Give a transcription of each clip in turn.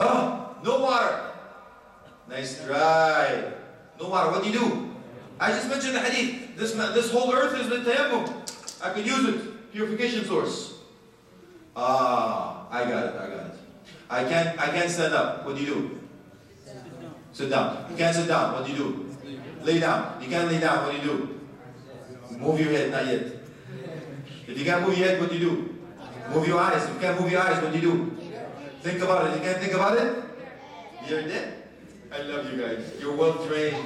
Oh, no water. Nice try. No water. What do you do? I just mentioned the hadith. This, this whole earth is the tayammum. I can use it. Purification source. Ah, I got it. I got it. I can't. I can't stand up. What do you do? Sit down. You can't sit down. What do you do? Lay down. You can't lay down. What do you do? Move your head. Not yet. If you can't move your head, what do you do? Move your eyes. If you can't move your eyes, what do you do? Think about it. You can't think about it? You're dead. I love you guys. You're well trained.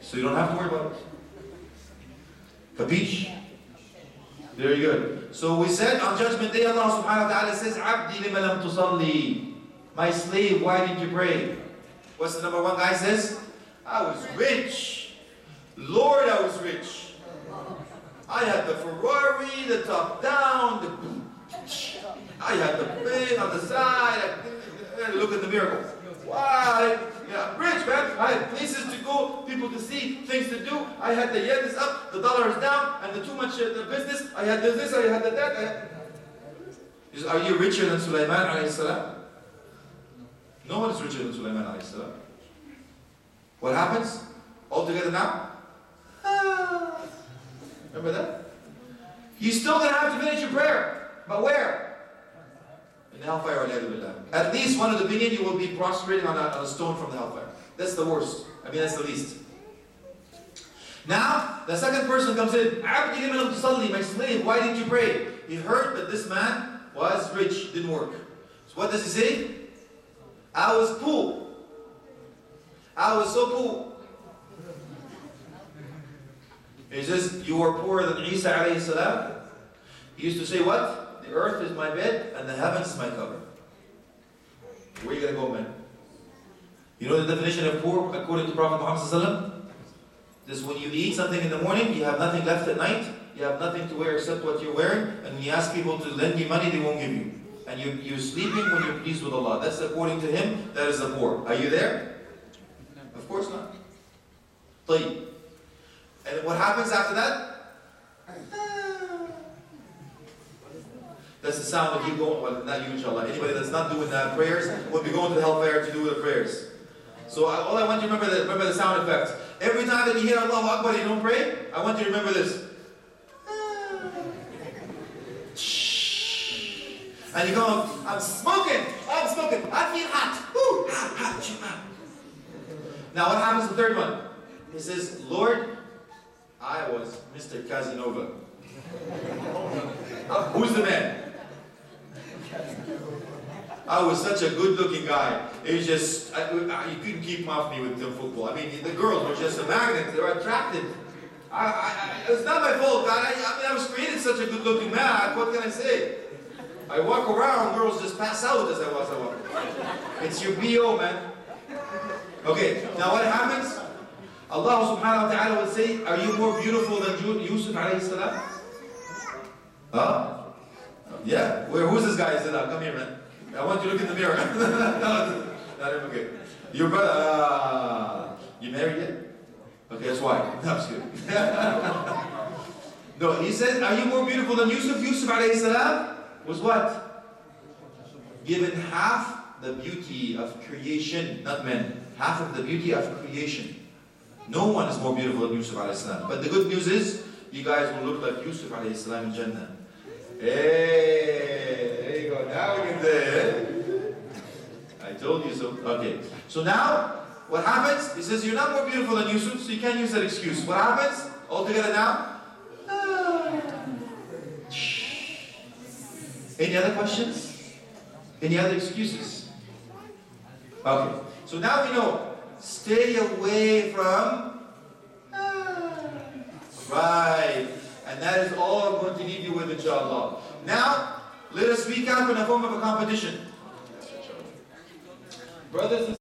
So you don't have to worry about it. Capiche? Very good. So we said on Judgment Day, Allah subhanahu wa ta'ala says, Abdi lima lam tusalli. My slave, why did you pray? What's the number one guy says? I was rich. Lord, I was rich. I had the Ferrari, the top down, the I had the thing on the side. I, look at the miracles. Why? Yeah, rich man. I had places to go, people to see, things to do. I had the yen is up, the dollar is down, and the too much uh, the business. I had the this, I had the that. Had... Are you richer than Sulaiman alayhi salam? No one is richer than Sulaiman alayhi salam. What happens? All together now? Ah. Remember that? You're still going to have to finish your prayer. But where? In the hellfire, At least one of the opinion you will be prostrating on a, on a stone from the hellfire. That's the worst. I mean, that's the least. Now, the second person comes in. My slave, why didn't you pray? He heard that this man was rich, didn't work. So what does he say? I was poor. I was so poor. He says, you are poorer than Isa alayhi salam. He used to say what? The earth is my bed and the heavens is my cover. Where are you going to go, man? You know the definition of poor according to Prophet Muhammad This is when you eat something in the morning, you have nothing left at night, you have nothing to wear except what you're wearing, and when you ask people to lend you money, they won't give you. And you, you're sleeping when you're pleased with Allah. That's according to him, that is the poor. Are you there? Of course not. طيب. And what happens after that? That's the sound of you going, well, not you inshallah, anybody that's not doing that prayers will be going to the hellfire to do the prayers. So I, all I want you to remember, the, remember the sound effects. Every time that you hear Allahu Akbar and you don't pray, I want you to remember this. And you go, I'm smoking, I'm smoking, I feel hot. Ooh, hot, hot, hot. Now what happens the third one? He says, Lord, I was Mr. Casanova. Who's the man? I was such a good-looking guy. It was just, I, I, you couldn't keep off me with the football. I mean, the girls were just a magnet. They were attracted. I, I, it's not my fault, I, I, mean, I was created such a good-looking man. What can I say? I walk around, girls just pass out as I walk. I walk. It's your BO, man. Okay, now what happens? Allah subhanahu wa ta'ala would say, are you more beautiful than Yusuf alayhi salam? Huh? Yeah. Who's this guy? He said, come here, man. I want you to look in the mirror. Not him, okay. Your brother, uh, you married yet? Okay, that's why. No, I'm just no, he said, are you more beautiful than Yusuf? Yusuf alayhi salam was what? Given half the beauty of creation, not men, half of the beauty of creation. No one is more beautiful than Yusuf alayhi salam. But the good news is, you guys will look like Yusuf alayhi salam in Jannah. Hey, there you go. Now we can say, I told you so. Okay. So now, what happens? He says, you're not more beautiful than Yusuf, so you can't use that excuse. What happens? All together now? Ah. Any other questions? Any other excuses? Okay. So now we know. Stay away from. Ah. Right. And that is all I'm going to leave you with, inshallah. Now, let us recap in the form of a competition. Brothers